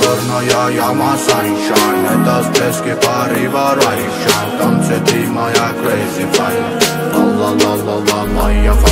giorno io llamo sunshine E da spes che arriva right shine Tam se ti moja crazy fine La la la la la moja fine